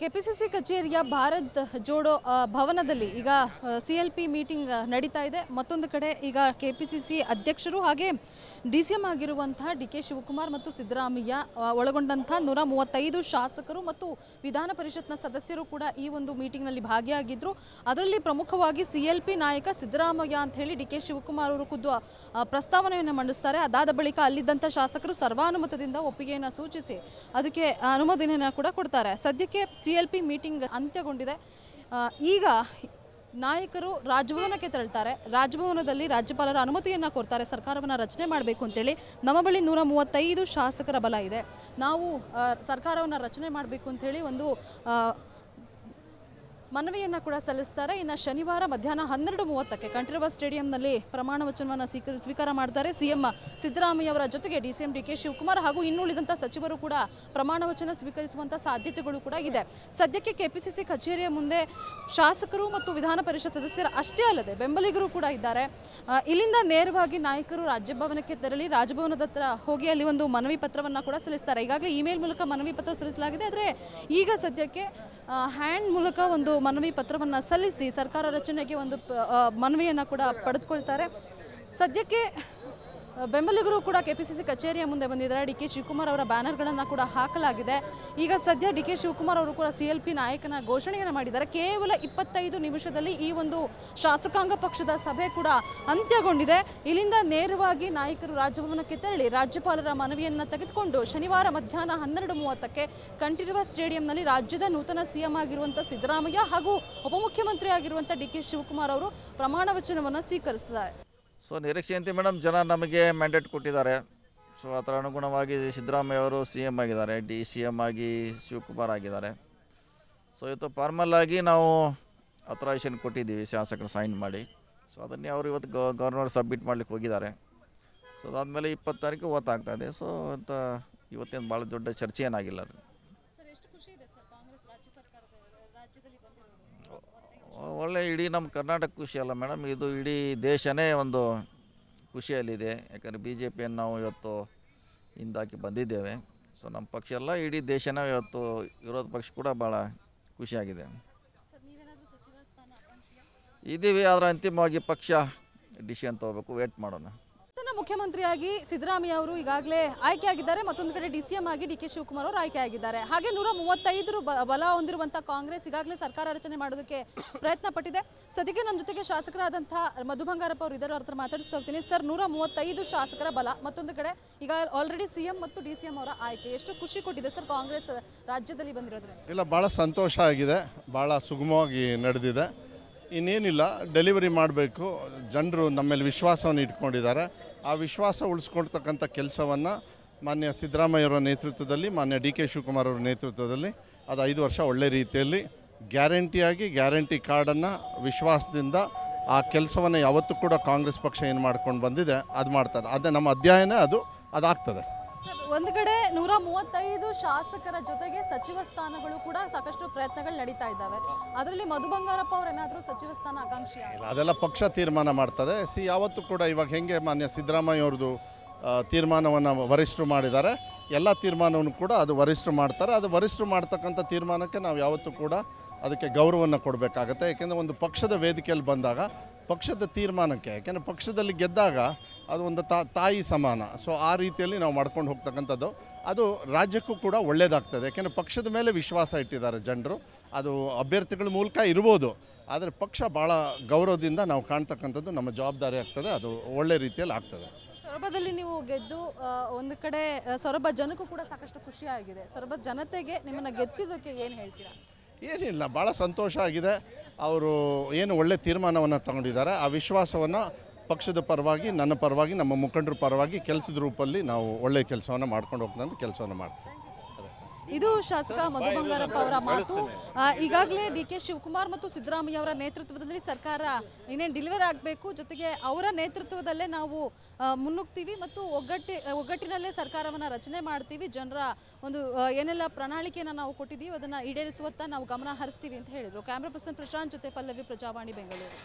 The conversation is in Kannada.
ಕೆಪಿಸಿಸಿ ಕಚೇರಿಯ ಭಾರತ್ ಜೋಡೋ ಭವನದಲ್ಲಿ ಈಗ ಸಿ ಎಲ್ ಪಿ ಮೀಟಿಂಗ್ ನಡೀತಾ ಇದೆ. ಮತ್ತೊಂದು ಕಡೆ ಈಗ ಕೆಪಿಸಿಸಿ ಅಧ್ಯಕ್ಷರು ಹಾಗೆ ಡಿ ಸಿ ಎಂ ಆಗಿರುವಂತಹ ಡಿ ಕೆ ಶಿವಕುಮಾರ್ ಮತ್ತು ಸಿದ್ದರಾಮಯ್ಯ ಒಳಗೊಂಡಂತಹ ನೂರ ಮೂವತ್ತೈದು ಶಾಸಕರು ಮತ್ತು ವಿಧಾನ ಪರಿಷತ್ನ ಸದಸ್ಯರು ಕೂಡ ಈ ಒಂದು ಮೀಟಿಂಗ್ನಲ್ಲಿ ಭಾಗಿಯಾಗಿದ್ದರು ಅದರಲ್ಲಿ ಪ್ರಮುಖವಾಗಿ ಸಿ ಎಲ್ ಪಿ ನಾಯಕ ಸಿದ್ದರಾಮಯ್ಯ ಅಂತ ಹೇಳಿ ಡಿ ಕೆ ಶಿವಕುಮಾರ್ ಅವರು ಖುದ್ದು ಪ್ರಸ್ತಾವನೆಯನ್ನು ಮಂಡಿಸ್ತಾರೆ. ಅದಾದ ಬಳಿಕ ಅಲ್ಲಿದ್ದಂಥ ಶಾಸಕರು ಸರ್ವಾನುಮತದಿಂದ ಒಪ್ಪಿಗೆಯನ್ನು ಸೂಚಿಸಿ ಅದಕ್ಕೆ ಅನುಮೋದನೆಯನ್ನು ಕೂಡ ಕೊಡ್ತಾರೆ. ಸದ್ಯಕ್ಕೆ ಸಿ ಎಲ್ ಪಿ ಮೀಟಿಂಗ್ ಅಂತ್ಯಗೊಂಡಿದೆ. ಈಗ ನಾಯಕರು ರಾಜಭವನಕ್ಕೆ ತೆರಳ್ತಾರೆ. ರಾಜಭವನದಲ್ಲಿ ರಾಜ್ಯಪಾಲರ ಅನುಮತಿಯನ್ನು ಕೊಡ್ತಾರೆ. ಸರ್ಕಾರವನ್ನು ರಚನೆ ಮಾಡಬೇಕು ಅಂತೇಳಿ ನಮ್ಮ ಬಳಿ ನೂರ ಮೂವತ್ತೈದು ಶಾಸಕರ ಬಲ ಇದೆ. ನಾವು ಸರ್ಕಾರವನ್ನು ರಚನೆ ಮಾಡಬೇಕು ಅಂಥೇಳಿ ಒಂದು ಮನವಿಯನ್ನು ಕೂಡ ಸಲ್ಲಿಸ್ತಾರೆ. ಇನ್ನು ಶನಿವಾರ ಮಧ್ಯಾಹ್ನ ಹನ್ನೆರಡು ಮೂವತ್ತಕ್ಕೆ ಕಂಠೀರವ ಸ್ಟೇಡಿಯಂನಲ್ಲಿ ಪ್ರಮಾಣ ವಚನವನ್ನು ಸ್ವೀಕರಿ ಮಾಡ್ತಾರೆ ಸಿಎಂ ಸಿದ್ದರಾಮಯ್ಯ ಅವರ ಜೊತೆಗೆ D C M D Shivakumar ಹಾಗೂ ಇನ್ನುಳಿದಂಥ ಸಚಿವರು ಕೂಡ ಪ್ರಮಾಣ ವಚನ ಸ್ವೀಕರಿಸುವಂಥ ಸಾಧ್ಯತೆಗಳು ಕೂಡ ಇದೆ. ಸದ್ಯಕ್ಕೆ ಕೆಪಿಸಿಸಿ ಕಚೇರಿಯ ಮುಂದೆ ಶಾಸಕರು ಮತ್ತು ವಿಧಾನ ಪರಿಷತ್ ಸದಸ್ಯರು ಅಷ್ಟೇ ಅಲ್ಲದೆ ಬೆಂಬಲಿಗರು ಕೂಡ ಇದ್ದಾರೆ. ಇಲ್ಲಿಂದ ನೇರವಾಗಿ ನಾಯಕರು ರಾಜ್ಯಭವನಕ್ಕೆ ತೆರಳಿ ರಾಜಭವನದ ಹತ್ರ ಹೋಗಿ ಅಲ್ಲಿ ಒಂದು ಮನವಿ ಪತ್ರವನ್ನು ಕೂಡ ಸಲ್ಲಿಸ್ತಾರೆ. ಈಗಾಗಲೇ ಇಮೇಲ್ ಮೂಲಕ ಮನವಿ ಪತ್ರ ಸಲ್ಲಿಸಲಾಗಿದೆ. ಆದರೆ ಈಗ ಸದ್ಯಕ್ಕೆ ಹ್ಯಾಂಡ್ ಮೂಲಕ ಒಂದು ಮನವಿ ಪತ್ರವನ್ನು ಸಲ್ಲಿಸಿ ಸರ್ಕಾರ ರಚನೆಗೆ ಒಂದು ಮನವಿಯನ್ನು ಕೂಡ ಪಡೆದುಕೊಳ್ತಾರೆ. ಸದ್ಯಕ್ಕೆ ಬೆಂಬಲಿಗರು ಕೂಡ ಕೆಪಿಸಿಸಿ ಕಚೇರಿಯ ಮುಂದೆ ಬಂದಿದ್ದಾರೆ. ಡಿ ಕೆ ಶಿವಕುಮಾರ್ ಅವರ ಬ್ಯಾನರ್ಗಳನ್ನು ಕೂಡ ಹಾಕಲಾಗಿದೆ. ಈಗ ಸದ್ಯ ಡಿ ಕೆ ಶಿವಕುಮಾರ್ ಅವರು ಕೂಡ ಸಿ ಎಲ್ ಪಿ ನಾಯಕನ ಘೋಷಣೆಯನ್ನು ಮಾಡಿದ್ದಾರೆ. ಕೇವಲ ಇಪ್ಪತ್ತೈದು ನಿಮಿಷದಲ್ಲಿ ಈ ಒಂದು ಶಾಸಕಾಂಗ ಪಕ್ಷದ ಸಭೆ ಕೂಡ ಅಂತ್ಯಗೊಂಡಿದೆ. ಇಲ್ಲಿಂದ ನೇರವಾಗಿ ನಾಯಕರು ರಾಜಭವನಕ್ಕೆ ತೆರಳಿ ರಾಜ್ಯಪಾಲರ ಮನವಿಯನ್ನು ತೆಗೆದುಕೊಂಡು ಶನಿವಾರ ಮಧ್ಯಾಹ್ನ ಹನ್ನೆರಡು ಮೂವತ್ತಕ್ಕೆ ಕಂಠೀರವ ಸ್ಟೇಡಿಯಂನಲ್ಲಿ ರಾಜ್ಯದ ನೂತನ ಸಿಎಂ ಆಗಿರುವಂಥ ಸಿದ್ದರಾಮಯ್ಯ ಹಾಗೂ ಉಪಮುಖ್ಯಮಂತ್ರಿ ಆಗಿರುವಂಥ ಡಿ ಕೆ ಶಿವಕುಮಾರ್ ಅವರು ಪ್ರಮಾಣ ವಚನವನ್ನು ಸ್ವೀಕರಿಸಿದ್ದಾರೆ. ಸೊ ನಿರೀಕ್ಷೆಯಂತೆ ಮೇಡಮ್ ಜನ ನಮಗೆ ಮ್ಯಾಂಡೇಟ್ ಕೊಟ್ಟಿದ್ದಾರೆ. ಸೊ ಅದರ ಅನುಗುಣವಾಗಿ ಸಿದ್ದರಾಮಯ್ಯ ಅವರು ಸಿ ಎಂ ಆಗಿದ್ದಾರೆ ಡಿ ಸಿ ಎಂ ಆಗಿ ಶಿವಕುಮಾರ್ ಆಗಿದ್ದಾರೆ. ಸೊ ಇವತ್ತು ಫಾರ್ಮಲ್ ಆಗಿ ನಾವು ಅಥರೈಸೇಷನ್ ಕೊಟ್ಟಿದ್ದೀವಿ, ಶಾಸಕರು ಸೈನ್ ಮಾಡಿ. ಸೊ ಅದನ್ನೇ ಅವರು ಇವತ್ತು ಗವರ್ನರ್ ಸಬ್ಮಿಟ್ ಮಾಡ್ಲಿಕ್ಕೆ ಹೋಗಿದ್ದಾರೆ. ಸೊ ಅದಾದಮೇಲೆ ಇಪ್ಪತ್ತು ತಾರೀಕು ಓತಾಗ್ತಾ ಇದೆ. ಸೊ ಅಂತ ಇವತ್ತೇನು ಭಾಳ ದೊಡ್ಡ ಚರ್ಚೆ ಏನಾಗಿಲ್ಲ ಒಳ್ಳೆ ಇಡೀ ನಮ್ಮ ಕರ್ನಾಟಕ ಖುಷಿಯಲ್ಲ ಮೇಡಮ್. ಇದು ಇಡೀ ದೇಶನೇ ಒಂದು ಖುಷಿಯಲ್ಲಿದೆ. ಯಾಕಂದರೆ ಬಿ ಜೆ ಪಿಯನ್ನು ನಾವು ಇವತ್ತು ಹಿಂದಾಕಿ ಬಂದಿದ್ದೇವೆ. ಸೊ ನಮ್ಮ ಪಕ್ಷ ಎಲ್ಲ ಇಡೀ ದೇಶನೇ ಇವತ್ತು ವಿರೋಧ ಪಕ್ಷ ಕೂಡ ಭಾಳ ಖುಷಿಯಾಗಿದೆ. ಇದ್ದೀವಿ ಆದರೆ ಅಂತಿಮವಾಗಿ ಪಕ್ಷ ಡಿಸಿಷನ್ ತೊಗೋಬೇಕು. ವೇಟ್ ಮಾಡೋಣ. ಮುಖ್ಯಮಂತ್ರಿಯಾಗಿ ಸಿದ್ದರಾಮಯ್ಯ ಅವರು ಈಗಾಗಲೇ ಆಯ್ಕೆಯಾಗಿದ್ದಾರೆ. ಮತ್ತೊಂದು ಕಡೆ ಡಿ ಸಿ ಎಂ ಆಗಿ ಡಿ ಕೆ ಶಿವಕುಮಾರ್ ಅವರು ಆಯ್ಕೆಯಾಗಿದ್ದಾರೆ. ಹಾಗೆ ನೂರ ಮೂವತ್ತೈದು ಬಲ ಹೊಂದಿರುವಂಥ ಕಾಂಗ್ರೆಸ್ ಈಗಾಗಲೇ ಸರ್ಕಾರ ರಚನೆ ಮಾಡೋದಕ್ಕೆ ಪ್ರಯತ್ನ ಪಟ್ಟಿದೆ ಸದ್ಯಕ್ಕೆ ನಮ್ಮ ಜೊತೆಗೆ ಶಾಸಕರಾದಂತಹ ಮಧು ಬಂಗಾರಪ್ಪ ಅವರು ಇದರ ಹತ್ರ ಮಾತಾಡಿಸ್ತಾ ಹೋಗ್ತೀನಿ. ಸರ್ ನೂರ ಮೂವತ್ತೈದು ಶಾಸಕರ ಬಲ. ಮತ್ತೊಂದು ಕಡೆ ಈಗ ಆಲ್ರೆಡಿ ಸಿ ಎಂ ಮತ್ತು ಡಿ ಸಿ ಎಂ ಅವರ ಆಯ್ಕೆ. ಎಷ್ಟು ಖುಷಿ ಕೊಟ್ಟಿದೆ ಸರ್ ಕಾಂಗ್ರೆಸ್ ರಾಜ್ಯದಲ್ಲಿ ಬಂದಿರೋದ್ರೆ ಇಲ್ಲ ಭಾಳ ಸಂತೋಷ ಆಗಿದೆ. ಭಾಳ ಸುಗಮವಾಗಿ ನಡೆದಿದೆ. ಇನ್ನೇನಿಲ್ಲ ಡೆಲಿವರಿ ಮಾಡಬೇಕು. ಜನರು ನಮ್ಮ ವಿಶ್ವಾಸವನ್ನು ಇಟ್ಕೊಂಡಿದ್ದಾರೆ. ಆ ವಿಶ್ವಾಸ ಉಳಿಸ್ಕೊಳ್ತಕ್ಕಂಥ ಕೆಲಸವನ್ನು ಮಾನ್ಯ ಸಿದ್ದರಾಮಯ್ಯವರ ನೇತೃತ್ವದಲ್ಲಿ, ಮಾನ್ಯ ಡಿ ಕೆ ಶಿವಕುಮಾರ್ ಅವರ ನೇತೃತ್ವದಲ್ಲಿ ಅದು ಐದು ವರ್ಷ ಒಳ್ಳೆ ರೀತಿಯಲ್ಲಿ ಗ್ಯಾರಂಟಿಯಾಗಿ ಗ್ಯಾರಂಟಿ ಕಾರ್ಡನ್ನು ವಿಶ್ವಾಸದಿಂದ ಆ ಕೆಲಸವನ್ನು ಯಾವತ್ತೂ ಕೂಡ ಕಾಂಗ್ರೆಸ್ ಪಕ್ಷ ಏನು ಮಾಡ್ಕೊಂಡು ಬಂದಿದೆ, ಅದು ಮಾಡ್ತಾರೆ. ಅದೇ ನಮ್ಮ ಅಧ್ಯಯನ ಅದು ಅದಾಗ್ತದೆ. ಒಂದು ಕಡೆ ನೂರ ಮೂವತ್ತೈದು ಶಾಸಕರ ಜೊತೆಗೆ ಸಚಿವ ಸ್ಥಾನಗಳು ಕೂಡ ಸಾಕಷ್ಟು ಪ್ರಯತ್ನಗಳು ನಡೀತಾ ಇದ್ದಾವೆ. ಅದರಲ್ಲಿ ಮಧು ಬಂಗಾರಪ್ಪ ಅವರೇನಾದರೂ ಸಚಿವ ಸ್ಥಾನ ಆಕಾಂಕ್ಷಿ ಅದೆಲ್ಲ ಪಕ್ಷ ತೀರ್ಮಾನ ಮಾಡ್ತದೆ. ಸಿ, ಯಾವತ್ತೂ ಕೂಡ ಇವಾಗ ಹೆಂಗೆ ಮಾನ್ಯ ಸಿದ್ದರಾಮಯ್ಯ ಅವ್ರದ್ದು ತೀರ್ಮಾನವನ್ನು ವರಿಷ್ಠರು ಮಾಡಿದ್ದಾರೆ, ಎಲ್ಲ ತೀರ್ಮಾನವನ್ನು ಕೂಡ ಅದು ವರಿಷ್ಠರು ಮಾಡ್ತಾರೆ. ಅದು ವರಿಷ್ಠರು ಮಾಡ್ತಕ್ಕಂಥ ತೀರ್ಮಾನಕ್ಕೆ ನಾವು ಯಾವತ್ತೂ ಕೂಡ ಅದಕ್ಕೆ ಗೌರವವನ್ನು ಕೊಡಬೇಕಾಗತ್ತೆ. ಯಾಕೆಂದರೆ ಒಂದು ಪಕ್ಷದ ವೇದಿಕೆಯಲ್ಲಿ ಬಂದಾಗ ಪಕ್ಷದ ತೀರ್ಮಾನಕ್ಕೆ, ಯಾಕೆಂದರೆ ಪಕ್ಷದಲ್ಲಿ ಗೆದ್ದಾಗ ಅದು ಒಂದು ತಾಯಿ ಸಮಾನ. ಸೊ ಆ ರೀತಿಯಲ್ಲಿ ನಾವು ಮಾಡ್ಕೊಂಡು ಹೋಗ್ತಕ್ಕಂಥದ್ದು. ಅದು ರಾಜ್ಯಕ್ಕೂ ಕೂಡ ಒಳ್ಳೆಯದಾಗ್ತದೆ ಯಾಕೆಂದರೆ ಪಕ್ಷದ ಮೇಲೆ ವಿಶ್ವಾಸ ಇಟ್ಟಿದ್ದಾರೆ ಜನರು. ಅದು ಅಭ್ಯರ್ಥಿಗಳ ಮೂಲಕ ಇರ್ಬೋದು. ಆದರೆ ಪಕ್ಷ ಭಾಳ ಗೌರವದಿಂದ ನಾವು ಕಾಣ್ತಕ್ಕಂಥದ್ದು ನಮ್ಮ ಜವಾಬ್ದಾರಿ ಆಗ್ತದೆ. ಅದು ಒಳ್ಳೆ ರೀತಿಯಲ್ಲಿ ಆಗ್ತದೆ. ಸೊರಬದಲ್ಲಿ ನೀವು ಗೆದ್ದು ಒಂದು ಕಡೆ ಸೊರಬ ಜನಕ್ಕೂ ಕೂಡ ಸಾಕಷ್ಟು ಖುಷಿಯಾಗಿದೆ ಸೊರಬ ಜನತೆಗೆ ನಿಮ್ಮನ್ನು ಗೆದ್ದಿದ್ದಕ್ಕೆ ಏನು ಹೇಳ್ತೀರಾ? ಏನಿಲ್ಲ ಭಾಳ ಸಂತೋಷ ಆಗಿದೆ. ಅವರು ಏನು ಒಳ್ಳೆ ತೀರ್ಮಾನವನ್ನು ತಗೊಂಡಿದ್ದಾರೆ. ಆ ವಿಶ್ವಾಸವನ್ನು ಪಕ್ಷದ ಪರವಾಗಿ, ನನ್ನ ಪರವಾಗಿ, ನಮ್ಮ ಮುಖಂಡರ ಪರವಾಗಿ, ಕೆಲಸದ ರೂಪಲ್ಲಿ ನಾವು ಒಳ್ಳೆಯ ಕೆಲಸವನ್ನು ಮಾಡ್ಕೊಂಡು ಹೋಗ್ತಂದು ಕೆಲಸವನ್ನು ಮಾಡ್ತೀವಿ. ಇದು ಶಾಸಕ ಮಧು ಬಂಗಾರಪ್ಪ ಅವರ ಮಾತು. ಈಗಾಗಲೇ ಡಿ ಕೆ ಶಿವಕುಮಾರ್ ಮತ್ತು ಸಿದ್ದರಾಮಯ್ಯ ಅವರ ನೇತೃತ್ವದಲ್ಲಿ ಸರ್ಕಾರ ಇನ್ನೇನು ಡಿಲಿವರ್ ಆಗಬೇಕು ಜೊತೆಗೆ ಅವರ ನೇತೃತ್ವದಲ್ಲೇ ನಾವು ಮುನ್ನುಗ್ತೀವಿ ಮತ್ತು ಒಗ್ಗಟ್ಟಿ ಒಗ್ಗಟ್ಟಿನಲ್ಲೇ ಸರ್ಕಾರವನ್ನು ರಚನೆ ಮಾಡ್ತೀವಿ. ಜನರ ಒಂದು ಏನೆಲ್ಲ ಪ್ರಣಾಳಿಕೆಯನ್ನು ನಾವು ಕೊಟ್ಟಿದ್ದೀವಿ ಅದನ್ನು ಈಡೇರಿಸುವತ್ತ ನಾವು ಗಮನ ಹರಿಸ್ತೀವಿ ಅಂತ ಹೇಳಿದರು. ಕ್ಯಾಮ್ರಾ ಪರ್ಸನ್ ಪ್ರಶಾಂತ್ ಜೊತೆ ಪಲ್ಲವಿ ಪ್ರಜಾವಾಣಿ ಬೆಂಗಳೂರು.